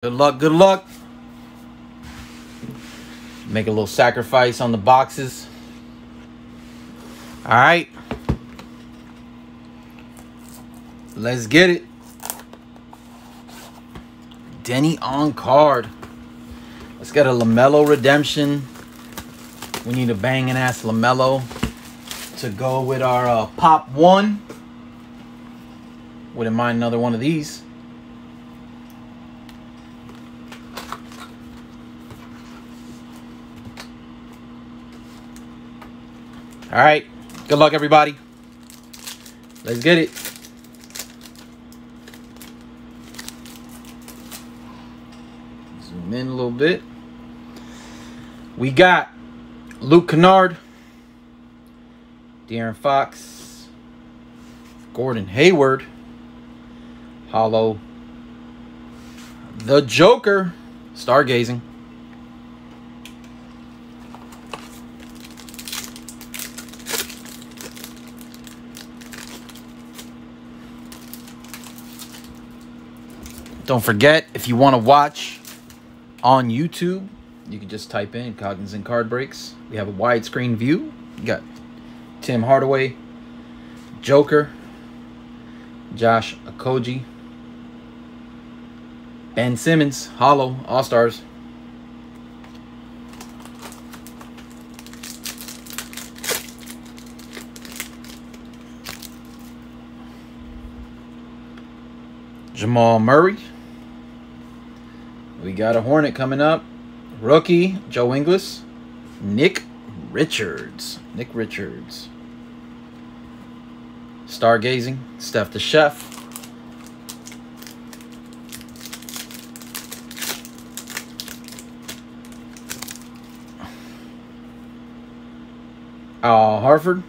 Good luck, good luck. Make a little sacrifice on the boxes. All right. Let's get it. Denny on card. Let's get a LaMelo redemption. We need a banging ass LaMelo to go with our uh, pop one. Wouldn't mind another one of these. All right. Good luck, everybody. Let's get it. Zoom in a little bit. We got Luke Kennard, De'Aaron Fox, Gordon Hayward, Hollow, The Joker, Stargazing. Don't forget, if you want to watch on YouTube, you can just type in Cognizant Card Breaks. We have a widescreen view. You got Tim Hardaway, Joker, Josh Okogie, Ben Simmons, Hollow, All Stars. Jamal Murray. We got a Hornet coming up. Rookie, Joe Ingles. Nick Richards. Nick Richards. Stargazing, Steph the Chef. Al Horford.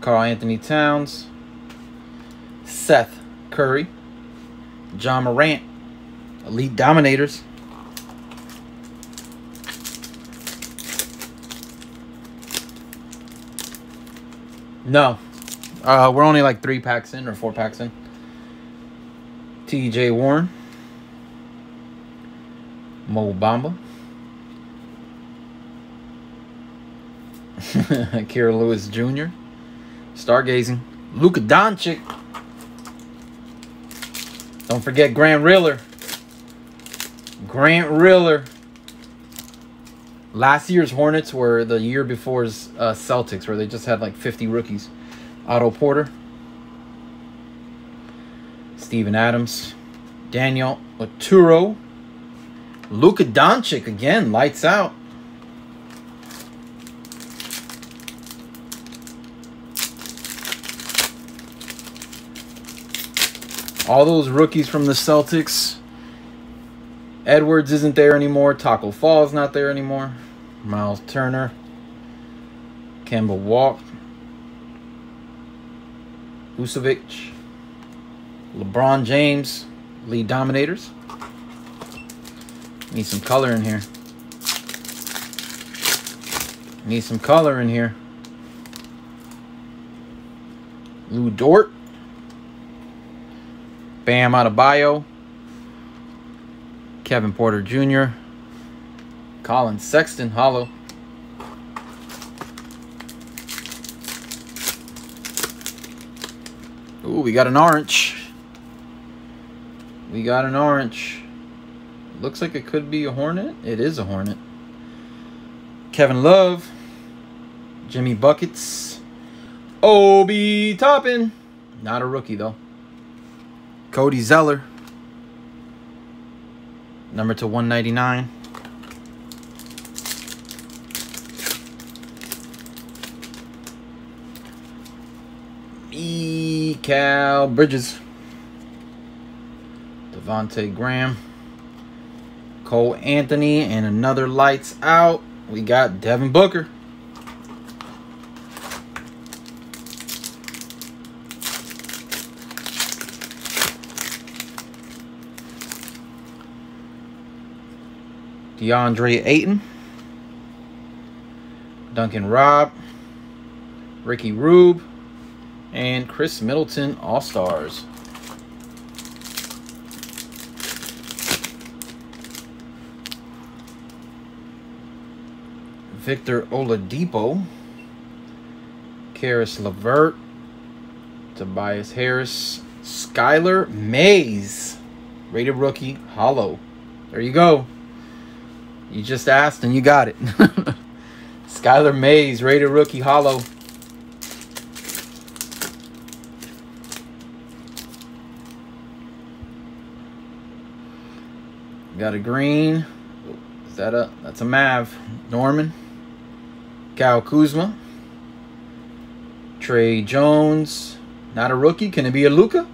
Carl Anthony Towns. Seth Curry. John Morant. Elite Dominators. No. Uh, we're only like three packs in or four packs in. TJ Warren. Mo Bamba. Kira Lewis Jr. Stargazing. Luka Doncic. Don't forget Grant Riller. Grant Riller. Last year's Hornets were the year before's uh, Celtics, where they just had like 50 rookies. Otto Porter. Steven Adams. Daniel Oturu. Luka Doncic again, lights out. All those rookies from the Celtics. Edwards isn't there anymore. Taco Fall's not there anymore. Miles Turner. Campbell Walk. Vucevic. LeBron James. Lead Dominators. Need some color in here. Need some color in here. Lu Dort. Bam Adebayo. Kevin Porter Jr. Collin Sexton Hollow. Ooh, we got an orange. We got an orange. Looks like it could be a Hornet. It is a Hornet. Kevin Love. Jimmy Buckets. Obi Toppin. Not a rookie, though. Cody Zeller. Number to 199. Mikal Bridges. Devonte Graham. Cole Anthony and another lights out. We got Devin Booker. DeAndre Ayton, Duncan Robb, Ricky Rube, and Khris Middleton All-Stars. Victor Oladipo, Caris LeVert, Tobias Harris, Skylar Mays, rated rookie, hollow. There you go. You just asked and you got it. Skylar Mays. Rated rookie. Hollow. Got a green. Is that a that's a Mav. Norman. Kyle Kuzma. Trey Jones. Not a rookie. Can it be a Luka?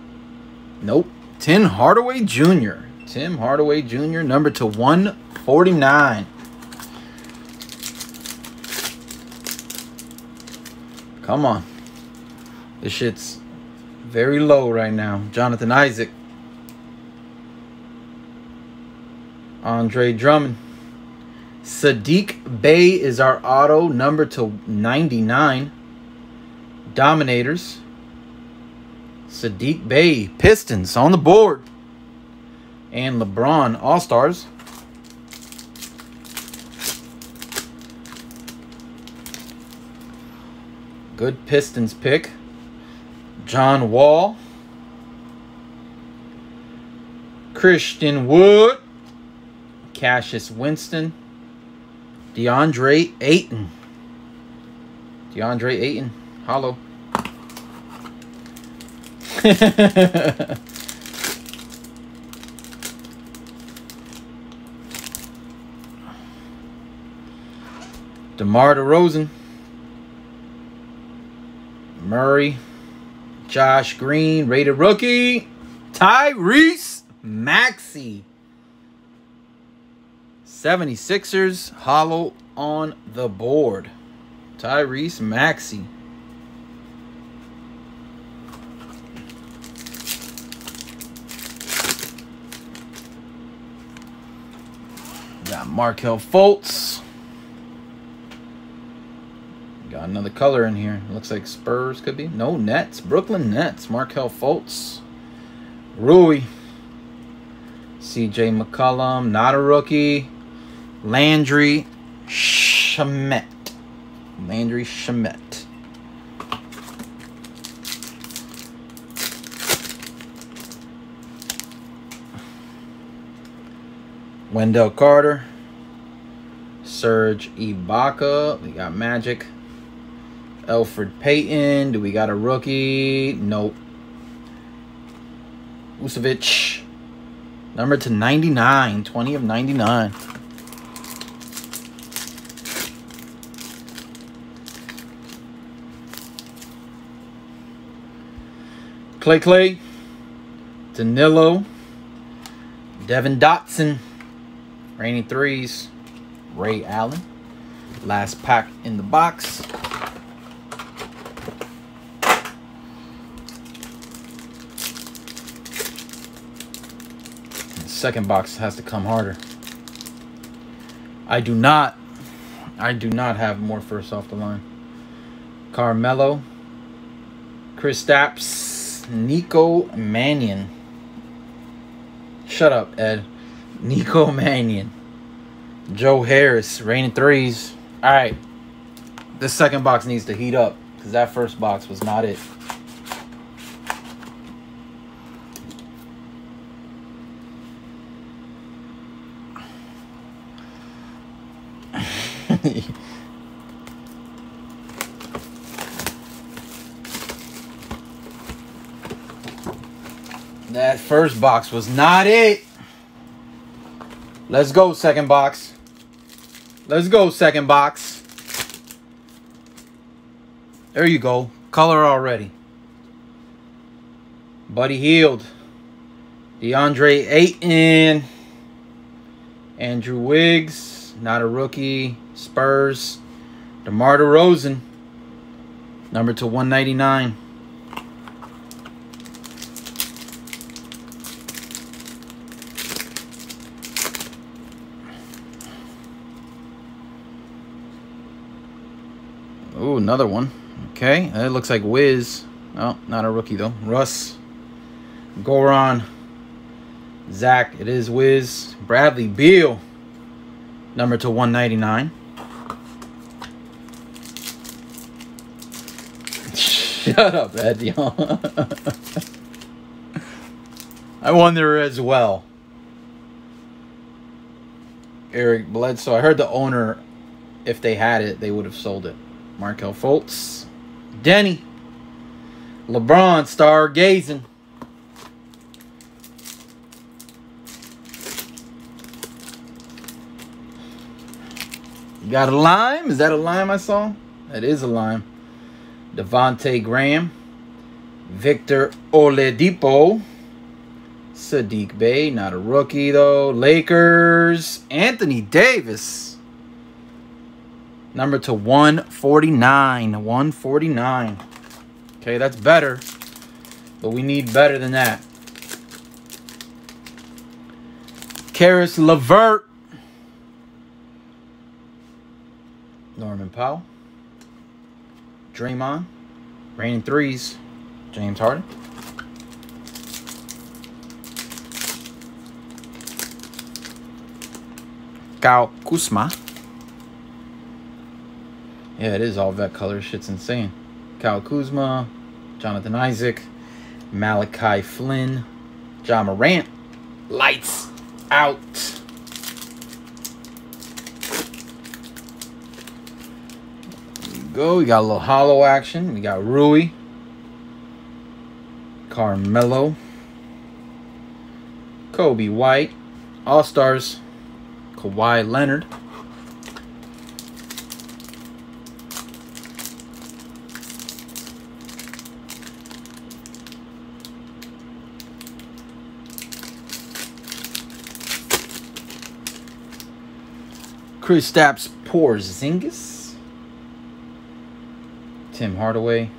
Nope. Tim Hardaway Jr. Tim Hardaway Jr. Number to 149. Come on. This shit's very low right now. Jonathan Isaac. Andre Drummond. Sadiq Bey is our auto, number to 99. Dominators. Sadiq Bey, Pistons on the board. And LeBron All Stars. Good Pistons pick. John Wall. Christian Wood. Cassius Winston. DeAndre Ayton. DeAndre Ayton. Hollow. DeMar DeRozan. Murray. Josh Green. Rated rookie. Tyrese Maxey. 76ers hollow on the board. Tyrese Maxey. Got Markelle Fultz. Got another color in here. Looks like Spurs could be. No, Nets. Brooklyn Nets. Markelle Fultz. Rui. CJ McCollum. Not a rookie. Landry Shamet. Landry Shamet. Wendell Carter. Serge Ibaka. We got Magic. Elfrid Payton. Do we got a rookie? Nope. Vucevic. Number to 99. 20 of 99. Clay Clay, Danilo, Devon Dotson, Rainy Threes, Ray Allen. Last pack in the box. The second box has to come harder. I do not, I do not have more first off the line. Carmelo, Kristaps, Nico Mannion. Shut up, Ed. Nico Mannion. Joe Harris, raining threes. All right. This second box needs to heat up because that first box was not it. That first box was not it. Let's go, second box. Let's go, second box. There you go. Color already. Buddy Hield. DeAndre Ayton. Andrew Wiggs. Not a rookie. Spurs. DeMar DeRozan. Number to 199. Ooh, another one. Okay, it looks like Wiz. Oh, not a rookie though. Russ. Goron, Zach, it is Wiz. Bradley Beal. Number to 199. Shut up, Ed. I wonder as well. Eric Bledsoe. I heard the owner, if they had it, they would have sold it. Markelle Fultz. Denny. LeBron stargazing. You got a lime? Is that a lime I saw? That is a lime. Devonte Graham. Victor Oladipo. Sadiq Bey, not a rookie though. Lakers, Anthony Davis. Number to 149. 149. Okay, that's better. But we need better than that. Caris LeVert. Norman Powell. Draymond. Raining threes. James Harden. Kyle Kuzma. Yeah, it is all vet color. Shit's insane. Kyle Kuzma, Jonathan Isaac, Malachi Flynn, Ja Morant. Lights out. Go. We got a little hollow action. We got Rui, Carmelo, Coby White, All Stars, Kawhi Leonard. Chris Kristaps Porzingis. Tim Hardaway.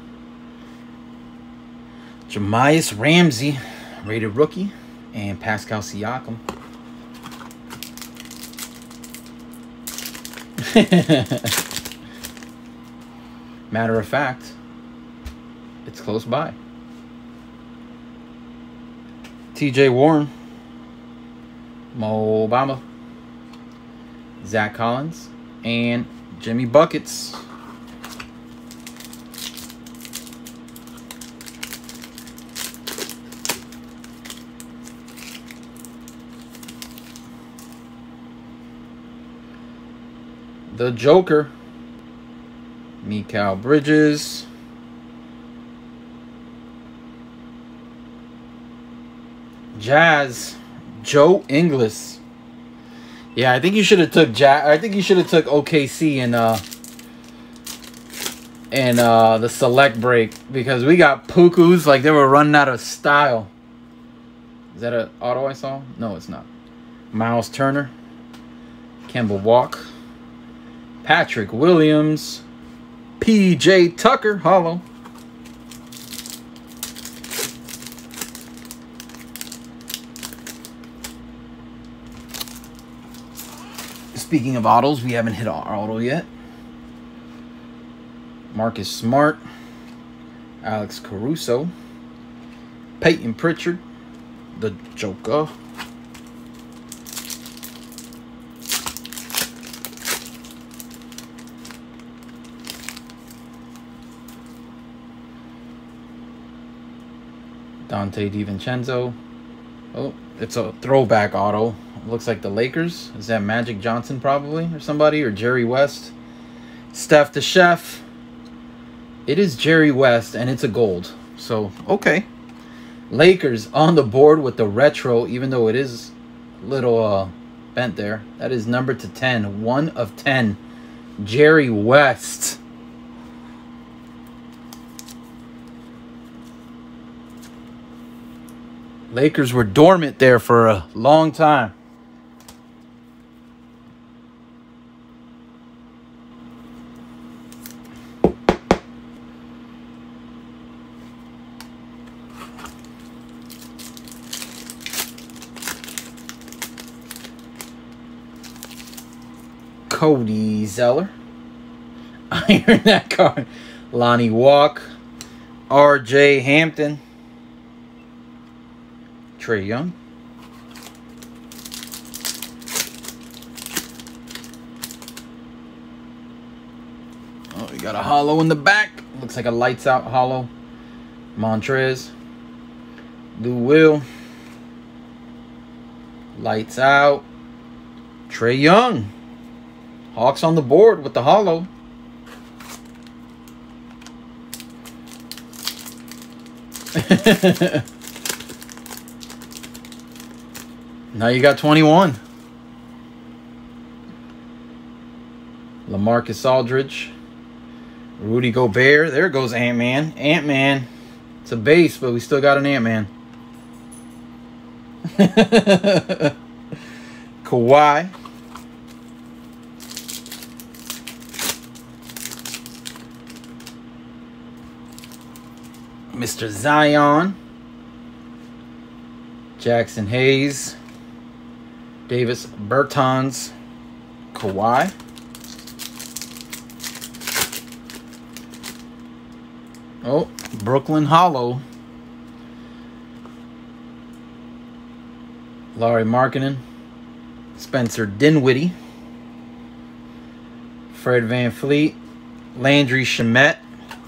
Jahmi'us Ramsey, rated rookie. And Pascal Siakam. Matter of fact, it's close by. TJ Warren, Mo Bamba, Zach Collins, and Jimmy Buckets. The Joker. Mikal Bridges. Jazz. Joe Ingles. Yeah, I think you should have took Jazz. I think you should have took OKC and uh and uh the select break because we got Pukus like they were running out of style. Is that an auto I saw? No, it's not. Miles Turner. Campbell Walk. Patrick Williams, PJ Tucker, hollow. Speaking of autos, we haven't hit our auto yet. Marcus Smart, Alex Caruso, Peyton Pritchard, the Joker. Donte DiVincenzo. Oh, it's a throwback auto. looks like the Lakers. Is that Magic Johnson probably or somebody or Jerry West? Steph the Chef. It is Jerry West and it's a gold. So, okay. Lakers on the board with the retro, even though it is a little uh, bent there. That is number to 10. One of 10. Jerry West. Lakers were dormant there for a long time. Cody Zeller. Iron that card. Lonnie Walk. RJ Hampton. Trae Young. Oh, we got a hollow in the back. Looks like a lights out hollow. Montrez. Lou Will. Lights out. Trae Young. Hawks on the board with the hollow. now you got 21. Lamarcus Aldridge. Rudy Gobert. There goes Ant-Man. Ant-Man. It's a base, but we still got an Ant-Man. Kawhi. Mr. Zion. Jaxson Hayes. Davis Bertans. Kawhi. Oh, Brooklyn Hollow. Lauri Markkanen. Spencer Dinwiddie. Fred VanVleet. Landry Shamet.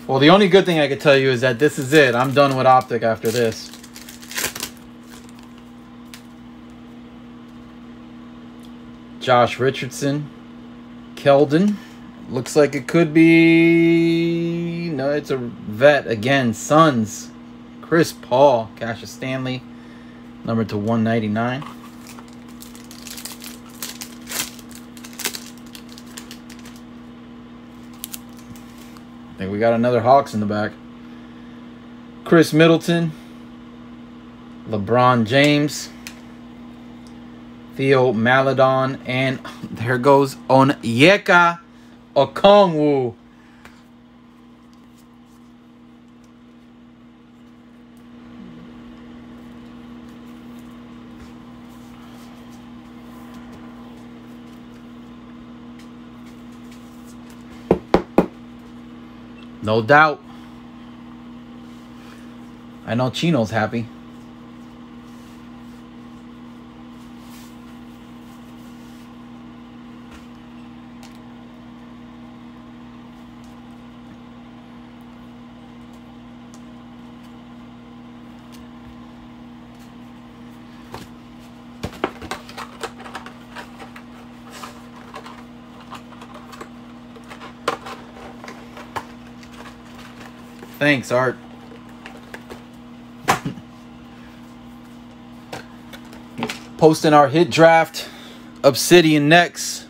Well, the only good thing I could tell you is that this is it. I'm done with Optic after this. Josh Richardson. Keldon. Looks like it could be... No, it's a vet again. Suns. Chris Paul. Cassius Stanley. Number to 199. I think we got another Hawks in the back. Khris Middleton. LeBron James. Theo Maledon, And there goes Onyeka Okongwu. No doubt. I know Chino's happy. Thanks, Art. Posting our hit draft. Obsidian next.